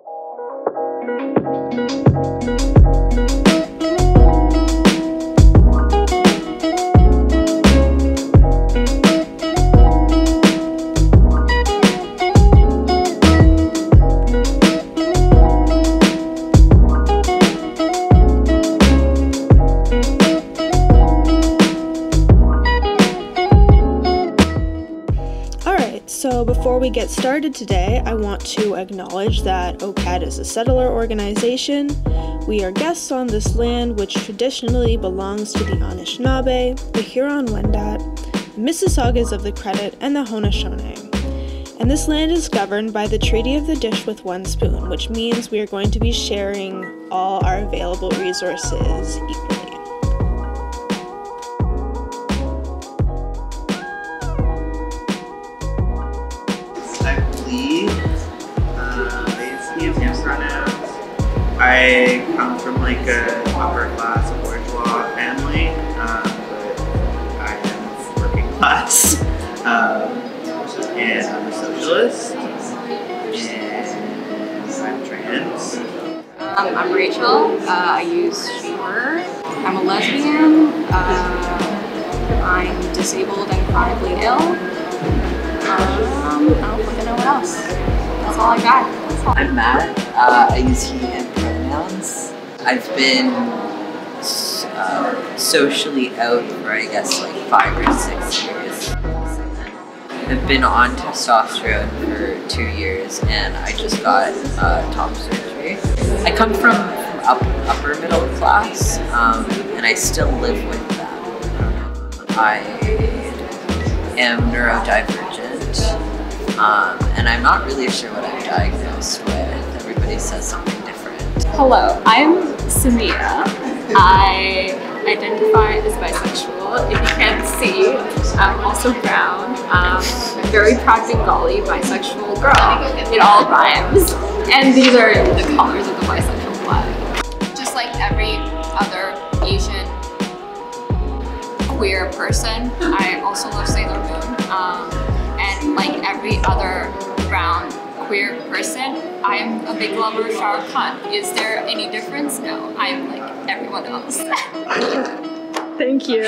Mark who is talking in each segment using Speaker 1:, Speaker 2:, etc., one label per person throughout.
Speaker 1: Thank you. Before we get started today, I want to acknowledge that OCAD is a settler organization. We are guests on this land which traditionally belongs to the Anishinaabe, the Huron Wendat, the Mississaugas of the Credit, and the Haudenosaunee. And this land is governed by the Treaty of the Dish with One Spoon, which means we are going to be sharing all our available resources equally.
Speaker 2: I come from like a upper class bourgeois family, um, but I am working class, um, and I'm a socialist, and I'm trans.
Speaker 3: Um, I'm Rachel. Uh, I use she, her. I'm a lesbian. Uh, I'm disabled and chronically ill. Um, I don't fucking know what else. That's all I got. All.
Speaker 4: I'm Matt. Uh, I use he and I've been uh, socially out for I guess like five or six years. I've been on testosterone for two years, and I just got uh, top surgery. I come from, up, upper middle class, um, and I still live with them. I am neurodivergent, um, and I'm not really sure what I'm diagnosed with. Everybody says something.
Speaker 5: Hello, I'm Samia. I identify as bisexual. If you can't see, I'm also brown. Um, very proud Bengali bisexual girl. It all rhymes. And these are the colors of the bisexual flag.
Speaker 3: Just like every other Asian queer person, I also love Sailor Moon. Um, and like every other brown queer person, I am a big lover of Shah Rukh Khan. Is there any difference? No, I am like everyone else.
Speaker 1: Thank you.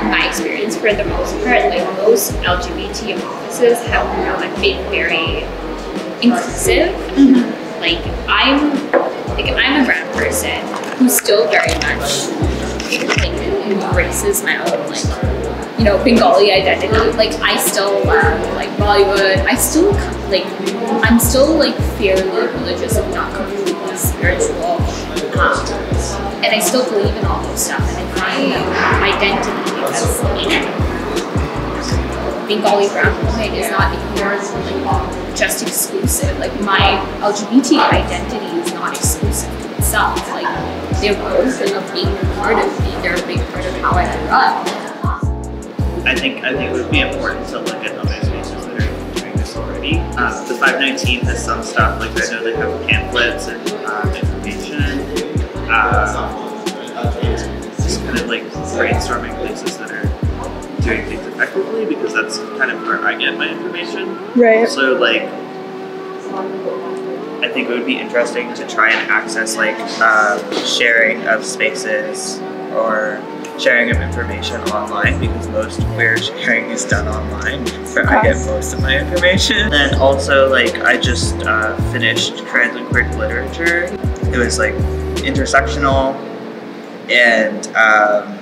Speaker 6: my experience for the most part, like most LGBT offices have not been very inclusive. Mm-hmm. Like I'm like I'm a brown person who's still very much like embraces my own like you know Bengali identity. Like I still love like Bollywood. I still like I'm still like fairly religious and not completely spiritual. Um, and I still believe in all those stuff. And I find identity as Bengali brown woman is not like, just exclusive. Like my LGBT identity is not exclusive to itself. Like they're both a part of me. They're a big part of how I grew up.
Speaker 2: I think I think it would be important to look at other spaces that are doing this already. Um, the 519 has some stuff like I know they have pamphlets and um, information. Um, just kind of like brainstorming places that are doing things effectively because that's kind of where I get my information.
Speaker 1: Right.
Speaker 2: Also, like, I think it would be interesting to try and access like um, sharing of spaces or sharing of information online because most queer sharing is done online where I get most of my information. Then also like I just uh, finished trans and queer literature. It was like intersectional and um,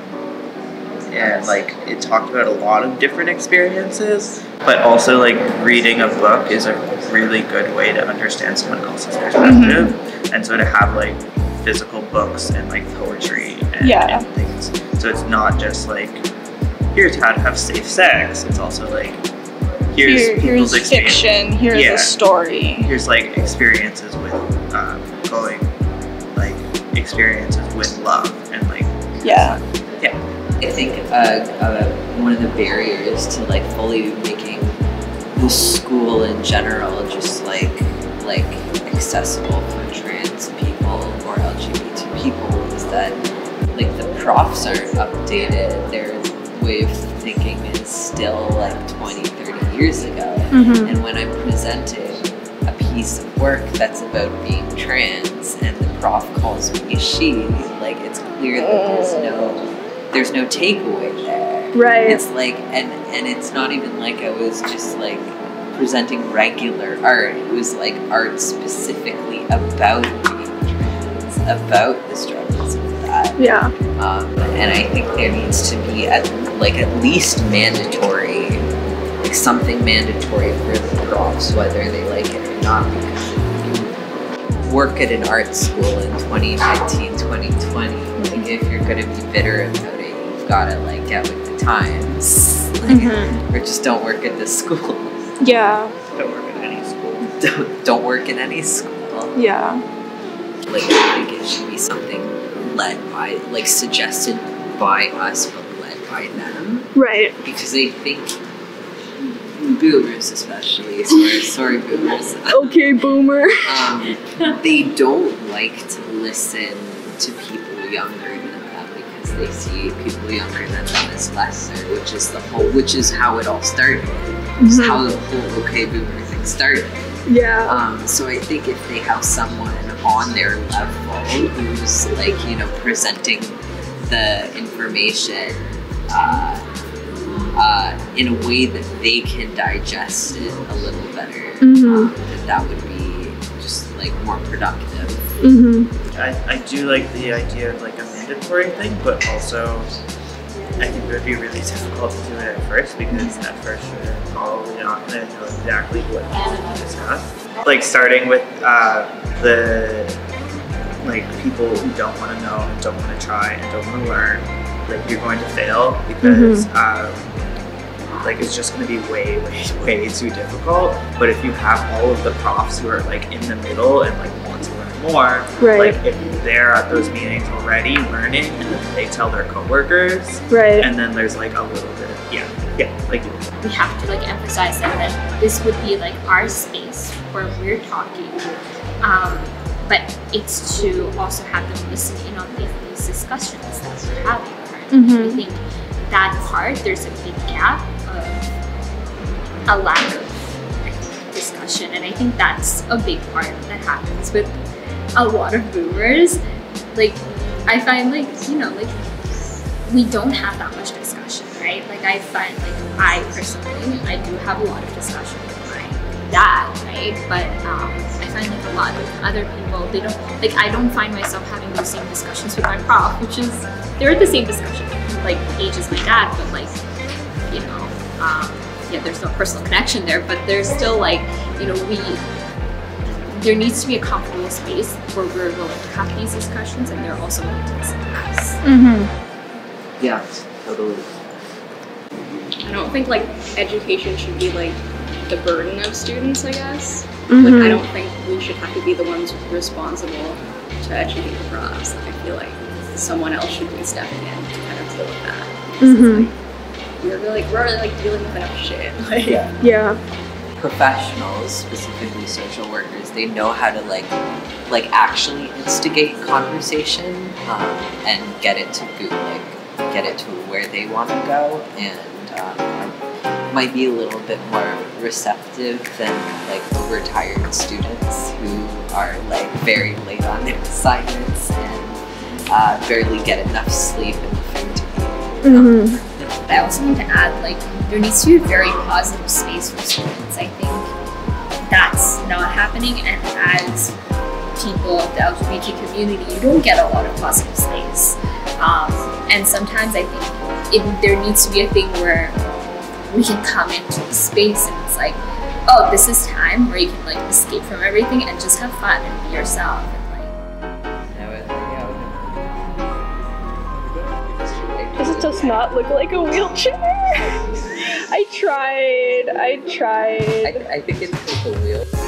Speaker 2: and like it talked about a lot of different experiences but also like reading a book is a really good way to understand someone else's perspective and so to have like physical books and like poetry and,
Speaker 1: Yeah.
Speaker 2: and things so it's not just like here's how to have safe sex it's also like here's
Speaker 1: Here,
Speaker 2: people's
Speaker 1: here's
Speaker 2: experience
Speaker 1: fiction. Here's
Speaker 2: Yeah.
Speaker 1: a story.
Speaker 2: here's like experiences with um, going like experiences with love and like
Speaker 1: yeah Yeah.
Speaker 4: I think uh, uh, one of the barriers to like fully making the school in general just like like accessible for trans people or LGBT people is that like the profs aren't updated. Their way of thinking is still like 20, 30 years ago.
Speaker 1: Mm-hmm.
Speaker 4: And when I'm presenting a piece of work that's about being trans and the prof calls me she, like it's clear that there's no there's no takeaway there.
Speaker 1: Right.
Speaker 4: It's like and and it's not even like I was just like presenting regular art. It was like art specifically about trans, about the struggles of that.
Speaker 1: yeah.
Speaker 4: Um, and I think there needs to be at like at least mandatory, like something mandatory for the profs, whether they like it or not. Because you work at an art school in 2019, 2020, like if you're gonna be bitter about it, gotta like get with the times, like,
Speaker 1: Mhm.
Speaker 4: or just don't work at this school.
Speaker 1: Yeah.
Speaker 2: Don't work at any school.
Speaker 4: don't, don't work in any school.
Speaker 1: Yeah.
Speaker 4: like I think it should be something led by like suggested by us but led by them
Speaker 1: Right.
Speaker 4: because they think boomers especially sorry, sorry boomers
Speaker 1: Okay, boomer.
Speaker 4: um, they don't like to listen to people younger than them because they see people younger than them as lesser which is the whole which is how it all started it's
Speaker 1: Mhm.
Speaker 4: how the whole okay boomer thing started
Speaker 1: Yeah.
Speaker 4: um, so I think if they have someone on their level who's like, you know, presenting the information uh, uh, in a way that they can digest it a little better,
Speaker 1: Mhm.
Speaker 4: um, that that would be just like more productive.
Speaker 1: Mhm.
Speaker 2: I, I do like the idea of like a mandatory thing, but also I think it would be really difficult to do it at first because at first you're probably not going to know exactly what to discuss. Like starting with uh, the like people who don't want to know and don't want to try and don't want to learn, like you're going to fail because um, like it's just going to be way, way, way too difficult. But if you have all of the profs who are like in the middle and like want to learn more,
Speaker 1: Right.
Speaker 2: like if they're at those meetings already learning and then they tell their coworkers,
Speaker 1: Right.
Speaker 2: and then there's like a little bit of yeah, yeah, like
Speaker 6: we have to like emphasize that, that this would be like our space where we're talking. Um, but it's to also have them listen in on the, these discussions that we're having. currently.
Speaker 1: Mhm.
Speaker 6: I think that part, there's a big gap of a lack of discussion. And I think that's a big part that happens with a lot of boomers. Like, I find like, you know, like we don't have that much discussion, right? Like I find like I personally I do have a lot of discussion with my dad, right? But um, I find like a lot of other people they don't like I don't find myself having those same discussions with my prof, which is they're the same discussion, like age as my dad, but like you know, um, yeah, there's no personal connection there, but there's still like you know we there needs to be a comfortable space where we're willing to have these discussions and they're also willing to listen to us.
Speaker 1: Mm-hmm.
Speaker 4: Yeah, totally.
Speaker 3: I don't think like education should be like the burden of students, I guess.
Speaker 1: Mhm.
Speaker 3: Like I don't think we should have to be the ones responsible to educate the profs. Like, I feel like someone else should be stepping in to kind of deal with that. it's
Speaker 1: Mhm.
Speaker 3: like, we're really we're like dealing with enough shit. Like
Speaker 4: Yeah.
Speaker 1: Yeah.
Speaker 4: Professionals, specifically social workers, they know how to like, like actually instigate conversation um, and get it to go, like get it to where they want to go, and um, might be a little bit more receptive than like overtired students who are like very late on their assignments and uh, barely get enough sleep and food to eat.
Speaker 1: Mhm.
Speaker 6: But I also want to add, like, there needs to be a very positive space for students. I think that's not happening, and as people of the LGBT community, you don't get a lot of positive space. Um, and sometimes I think it, there needs to be a thing where we can come into the space and it's like, oh, this is time where you can like escape from everything and just have fun and be yourself.
Speaker 1: Not look like a wheelchair? I tried. I tried.
Speaker 4: I, I think it's just a wheel.